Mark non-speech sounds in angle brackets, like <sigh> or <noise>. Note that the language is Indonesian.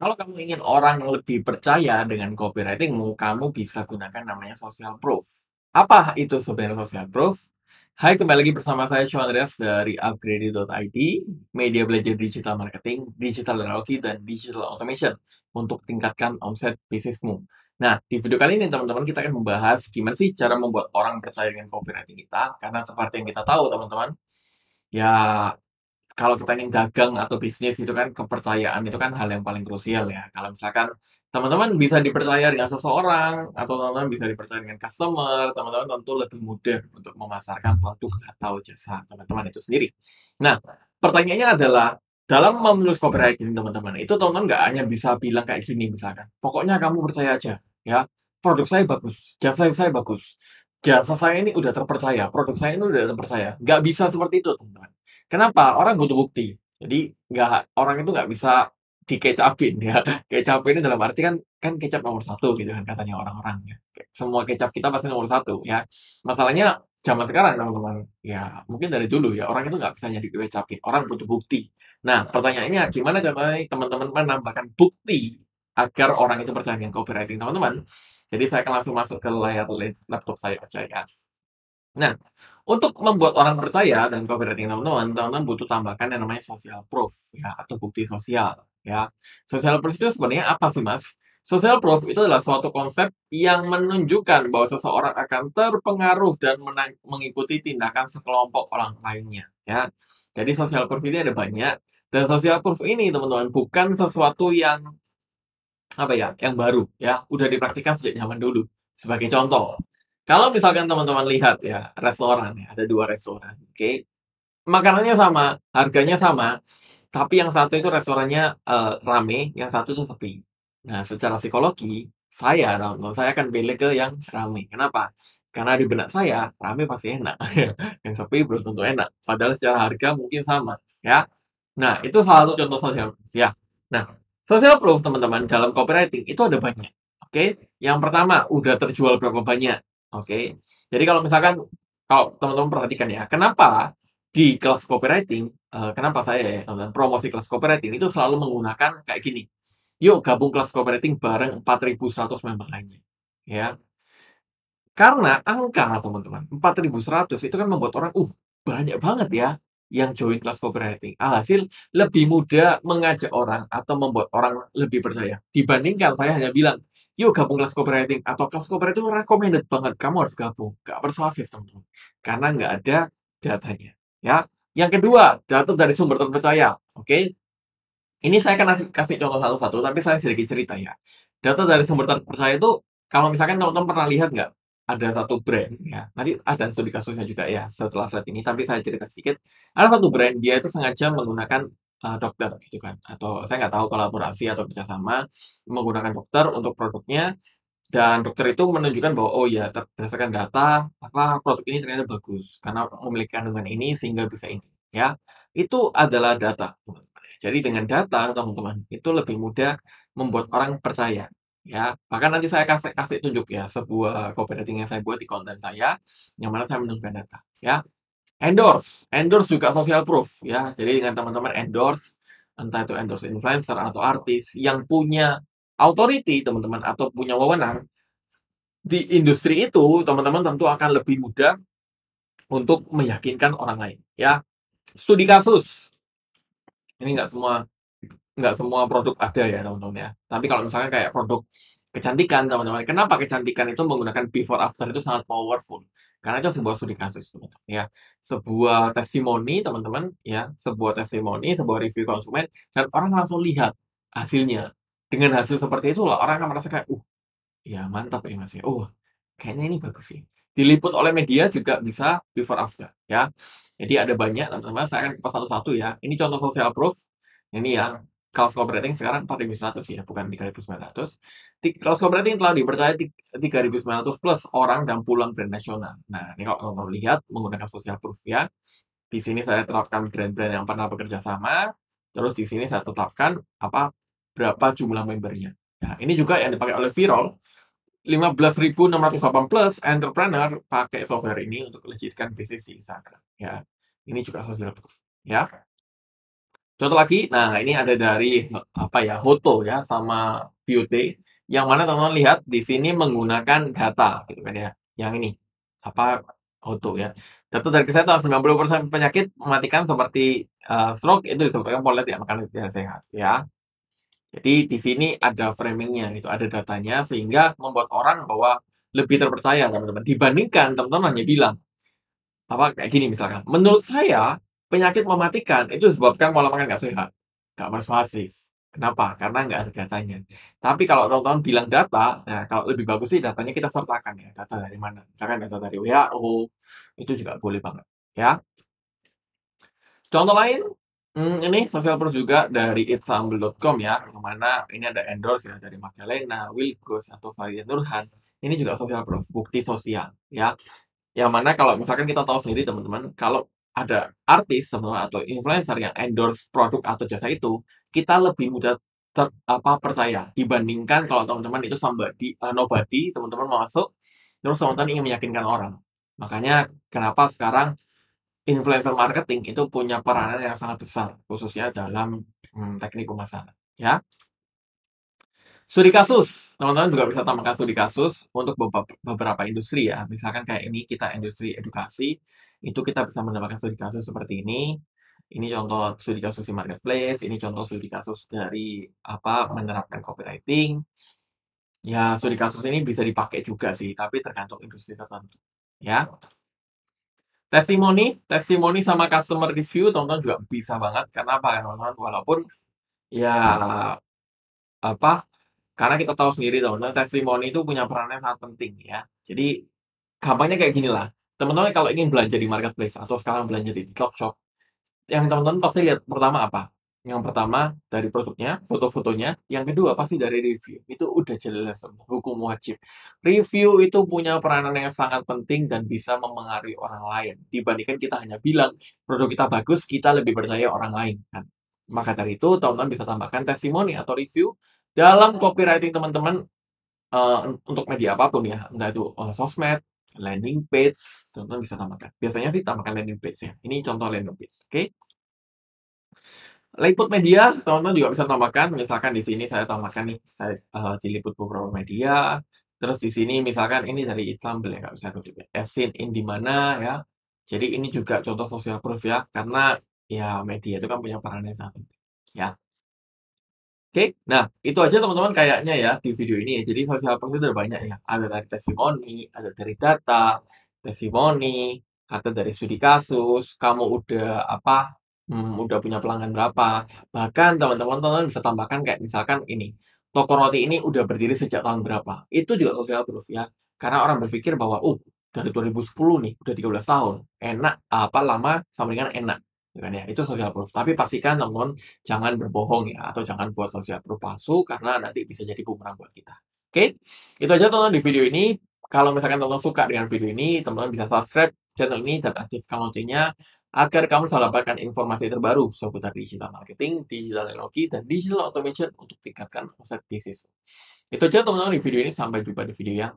Kalau kamu ingin orang lebih percaya dengan copywriting-mu, kamu bisa gunakan namanya social proof. Apa itu sebenarnya social proof? Hai, kembali lagi bersama saya Sean Andreas dari upgrade.id, media belajar digital marketing, digital technology, dan digital automation untuk tingkatkan omset bisnismu. Nah, di video kali ini teman-teman kita akan membahas gimana sih cara membuat orang percaya dengan copywriting kita. Karena seperti yang kita tahu teman-teman, ya kalau kita ingin dagang atau bisnis itu kan kepercayaan itu kan hal yang paling krusial ya. Kalau misalkan teman-teman bisa dipercaya dengan seseorang atau teman-teman bisa dipercaya dengan customer, teman-teman tentu lebih mudah untuk memasarkan produk atau jasa teman-teman itu sendiri. Nah, pertanyaannya adalah dalam menulis copywriting teman-teman itu teman-teman nggak hanya bisa bilang kayak gini misalkan, pokoknya kamu percaya aja ya, produk saya bagus, jasa saya bagus, jasa saya ini udah terpercaya, produk saya ini udah terpercaya. Nggak bisa seperti itu teman-teman. Kenapa? Orang butuh bukti. Jadi nggak orang itu nggak bisa dikecapin ya. <laughs> Kecap ini dalam arti kan kan kecap nomor satu gitu kan katanya orang-orang ya. Semua kecap kita pasti nomor satu ya. Masalahnya zaman sekarang teman-teman ya mungkin dari dulu ya orang itu nggak bisa jadi kecapin. Orang butuh bukti. Nah pertanyaannya gimana caranya teman-teman menambahkan bukti agar orang itu percaya dengan copywriting teman-teman? Jadi saya akan langsung masuk ke layar laptop saya aja ya. Nah, untuk membuat orang percaya dan copywriting teman-teman, teman-teman butuh tambahkan yang namanya social proof ya atau bukti sosial ya. Social proof itu sebenarnya apa sih Mas? Social proof itu adalah suatu konsep yang menunjukkan bahwa seseorang akan terpengaruh dan mengikuti tindakan sekelompok orang lainnya ya. Jadi social proof ini ada banyak dan social proof ini teman-teman bukan sesuatu yang apa ya, yang baru ya, udah dipraktikkan sejak zaman dulu. Sebagai contoh, kalau misalkan teman-teman lihat ya, restoran ya, ada dua restoran, oke. Makanannya sama, harganya sama, tapi yang satu itu restorannya, uh, rame, yang satu itu sepi. Nah, secara psikologi, saya teman saya akan pilih ke yang rame. Kenapa? Karena di benak saya, rame pasti enak, <laughs> yang sepi belum tentu enak, padahal secara harga mungkin sama, ya. Nah, itu salah satu contoh sosial ya. Nah, social proof teman-teman dalam copywriting itu ada banyak, oke. Yang pertama, udah terjual berapa banyak. Oke. Jadi kalau misalkan kalau teman-teman perhatikan ya, kenapa di kelas copywriting, uh, kenapa saya ya, promosi kelas copywriting itu selalu menggunakan kayak gini, "Yuk gabung kelas copywriting bareng 4.100 member lainnya." Ya. Karena angka teman-teman, 4.100 itu kan membuat orang, "Uh, banyak banget ya yang join kelas copywriting." Alhasil lebih mudah mengajak orang atau membuat orang lebih percaya, dibandingkan saya hanya bilang, yuk gabung kelas copywriting atau kelas copywriting itu recommended banget. Kamu harus gabung. Gak persuasif teman-teman. Karena nggak ada datanya. Ya. Yang kedua data dari sumber terpercaya oke? Okay? ini saya akan kasih, kasih contoh satu-satu tapi saya sedikit cerita ya. Data dari sumber terpercaya itu kalau misalkan teman-teman pernah lihat nggak ada satu brand ya. Nanti ada studi kasusnya juga ya setelah slide ini. Tapi saya cerita sedikit. Ada satu brand dia itu sengaja menggunakan uh, dokter gitu kan. Atau saya nggak tahu kolaborasi atau kerjasama menggunakan dokter untuk produknya. Dan dokter itu menunjukkan bahwa oh ya berdasarkan data apa produk ini ternyata bagus karena memiliki kandungan ini sehingga bisa ini. Ya itu adalah data teman-teman. Jadi dengan data teman-teman itu lebih mudah membuat orang percaya ya. Bahkan nanti saya kasih kasih tunjuk ya sebuah copywriting yang saya buat di konten saya yang mana saya menunjukkan data ya Endorse, endorse juga social proof ya. Jadi dengan teman-teman endorse, entah itu endorse influencer atau artis yang punya authority teman-teman atau punya wewenang di industri itu, teman-teman tentu akan lebih mudah untuk meyakinkan orang lain ya. Studi kasus. Ini nggak semua nggak semua produk ada ya teman-teman ya. Tapi kalau misalnya kayak produk kecantikan teman-teman. Kenapa kecantikan itu menggunakan before after itu sangat powerful? Karena itu sebuah studi kasus teman-teman ya. Sebuah testimoni teman-teman ya, sebuah testimoni, sebuah review konsumen dan orang langsung lihat hasilnya. Dengan hasil seperti itulah orang akan merasa kayak, "Uh, ya mantap ya Mas ya. Oh, kayaknya ini bagus sih." Diliput oleh media juga bisa before after ya. Jadi ada banyak teman-teman, saya akan kupas satu-satu ya. Ini contoh social proof. Ini yang Chaos Operating sekarang 4.100 ya, bukan 3.900. Chaos Operating telah dipercaya 3.900 plus orang dan puluhan brand nasional. Nah, ini kalau mau lihat menggunakan social proof ya. Di sini saya terapkan brand-brand yang pernah bekerja sama. Terus di sini saya tetapkan apa berapa jumlah membernya. Nah, ini juga yang dipakai oleh Viral. 15.608 plus entrepreneur pakai software ini untuk legitkan bisnis di Instagram. Ya, ini juga social proof. Ya, Contoh lagi, nah ini ada dari apa ya, Hoto ya sama Beauty yang mana teman-teman lihat di sini menggunakan data gitu kan ya. Yang ini apa Hoto ya. Data dari kesehatan 90% penyakit mematikan seperti uh, stroke itu disebabkan pola tidak makan tidak sehat ya. Jadi di sini ada framingnya gitu, ada datanya sehingga membuat orang bahwa lebih terpercaya teman-teman dibandingkan teman-teman hanya bilang apa kayak gini misalkan, menurut saya penyakit mematikan itu disebabkan pola makan nggak sehat, nggak persuasif. Kenapa? Karena nggak ada datanya. Tapi kalau teman-teman bilang data, nah kalau lebih bagus sih datanya kita sertakan ya, data dari mana. Misalkan data dari WHO, itu juga boleh banget ya. Contoh lain, Hmm, ini social proof juga dari itsambel.com ya, yang mana ini ada endorse ya dari Magdalena, Wilkos, atau Farid Nurhan. Ini juga social proof, bukti sosial ya. Yang mana kalau misalkan kita tahu sendiri teman-teman, kalau ada artis atau influencer yang endorse produk atau jasa itu, kita lebih mudah ter, apa percaya dibandingkan kalau teman-teman itu somebody, uh, nobody, teman-teman masuk terus teman-teman ingin meyakinkan orang. Makanya kenapa sekarang influencer marketing itu punya peranan yang sangat besar, khususnya dalam hmm, teknik pemasaran. Ya. Studi kasus, teman-teman juga bisa tambahkan studi kasus untuk beberapa industri ya. Misalkan kayak ini kita industri edukasi, itu kita bisa mendapatkan studi kasus seperti ini. Ini contoh studi kasus di marketplace, ini contoh studi kasus dari apa menerapkan copywriting. Ya, studi kasus ini bisa dipakai juga sih, tapi tergantung industri tertentu. Ya. Testimoni, testimoni sama customer review teman-teman juga bisa banget, karena apa ya teman-teman, walaupun ya apa, karena kita tahu sendiri teman-teman, testimoni itu punya peran yang sangat penting ya. Jadi gampangnya kayak gini lah, teman-teman kalau ingin belanja di marketplace atau sekarang belanja di TikTok Shop, yang teman-teman pasti lihat pertama apa? Yang pertama dari produknya, foto-fotonya, yang kedua pasti dari review. Itu udah jelas hukum wajib. Review itu punya peranan yang sangat penting dan bisa memengaruhi orang lain. Dibandingkan kita hanya bilang produk kita bagus, kita lebih percaya orang lain kan. Maka dari itu teman-teman bisa tambahkan testimoni atau review dalam copywriting teman-teman uh, untuk media apa pun ya, entah itu uh, sosmed, landing page, teman-teman bisa tambahkan. Biasanya sih tambahkan landing page ya. Ini contoh landing page, oke? Okay? Liput media, teman-teman juga bisa tambahkan. Misalkan di sini saya tambahkan nih, saya uh, diliput beberapa media. Terus di sini misalkan ini dari Islam ya, kalau saya kutip ya. Esin in di mana ya. Jadi ini juga contoh sosial proof ya, karena ya media itu kan punya peran yang sangat penting. Ya. Oke, nah itu aja teman-teman kayaknya ya di video ini ya. Jadi sosial proof itu banyak ya. Ada dari testimoni, ada dari data, testimoni, ada dari studi kasus, kamu udah apa Hmm, udah punya pelanggan berapa. Bahkan teman-teman teman bisa tambahkan kayak misalkan ini, toko roti ini udah berdiri sejak tahun berapa. Itu juga social proof ya. Karena orang berpikir bahwa, "Uh, dari 2010 nih, udah 13 tahun. Enak, apa lama sama dengan enak." Ya kan ya, itu social proof. Tapi pastikan teman-teman jangan berbohong ya atau jangan buat social proof palsu karena nanti bisa jadi bumerang buat kita. Oke, itu aja teman-teman di video ini. Kalau misalkan teman-teman suka dengan video ini, teman-teman bisa subscribe channel ini dan aktifkan loncengnya agar kamu selalu dapatkan informasi terbaru seputar digital marketing, digital teknologi, dan digital automation untuk tingkatkan omset bisnis. Itu aja teman-teman di video ini, sampai jumpa di video yang